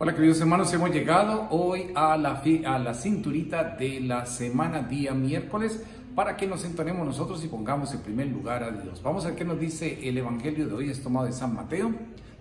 Hola queridos hermanos, hemos llegado hoy a la, a la cinturita de la semana día miércoles para que nos entonemos nosotros y pongamos en primer lugar a Dios. Vamos a ver qué nos dice el Evangelio de hoy, es tomado de San Mateo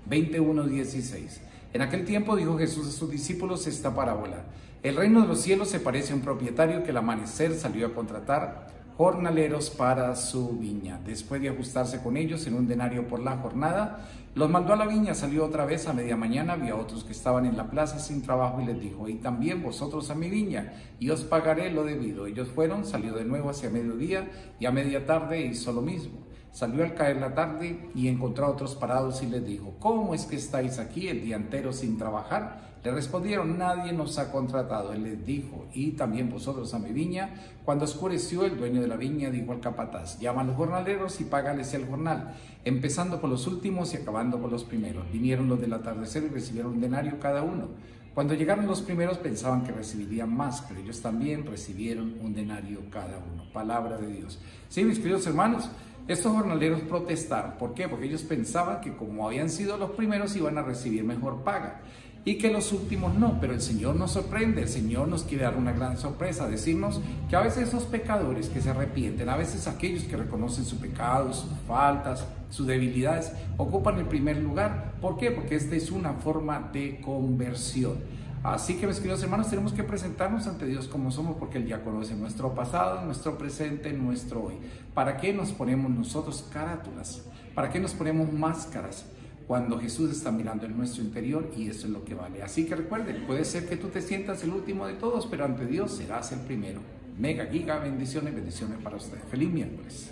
21.16. En aquel tiempo dijo Jesús a sus discípulos esta parábola. El reino de los cielos se parece a un propietario que al amanecer salió a contratar jornaleros para su viña. Después de ajustarse con ellos en un denario por la jornada, los mandó a la viña, salió otra vez a media mañana, había otros que estaban en la plaza sin trabajo y les dijo, y también vosotros a mi viña, y os pagaré lo debido. Ellos fueron, salió de nuevo hacia mediodía y a media tarde hizo lo mismo. Salió al caer la tarde y encontró a otros parados y les dijo, ¿cómo es que estáis aquí el día entero sin trabajar? Le respondieron, nadie nos ha contratado. Él les dijo, y también vosotros a mi viña. Cuando oscureció, el dueño de la viña dijo al capataz, llama a los jornaleros y págales el jornal, empezando por los últimos y acabando por los primeros. Vinieron los del atardecer y recibieron un denario cada uno. Cuando llegaron los primeros pensaban que recibirían más, pero ellos también recibieron un denario cada uno. Palabra de Dios. Sí, mis queridos hermanos, estos jornaleros protestaron. ¿Por qué? Porque ellos pensaban que como habían sido los primeros iban a recibir mejor paga y que los últimos no. Pero el Señor nos sorprende, el Señor nos quiere dar una gran sorpresa, decirnos que a veces esos pecadores que se arrepienten, a veces aquellos que reconocen su pecado, sus faltas, sus debilidades, ocupan el primer lugar. ¿Por qué? Porque esta es una forma de conversión. Así que mis queridos hermanos, tenemos que presentarnos ante Dios como somos porque Él ya conoce nuestro pasado, nuestro presente, nuestro hoy. ¿Para qué nos ponemos nosotros carátulas? ¿Para qué nos ponemos máscaras? Cuando Jesús está mirando en nuestro interior y eso es lo que vale. Así que recuerden, puede ser que tú te sientas el último de todos, pero ante Dios serás el primero. Mega, giga, bendiciones, bendiciones para ustedes. Feliz miércoles.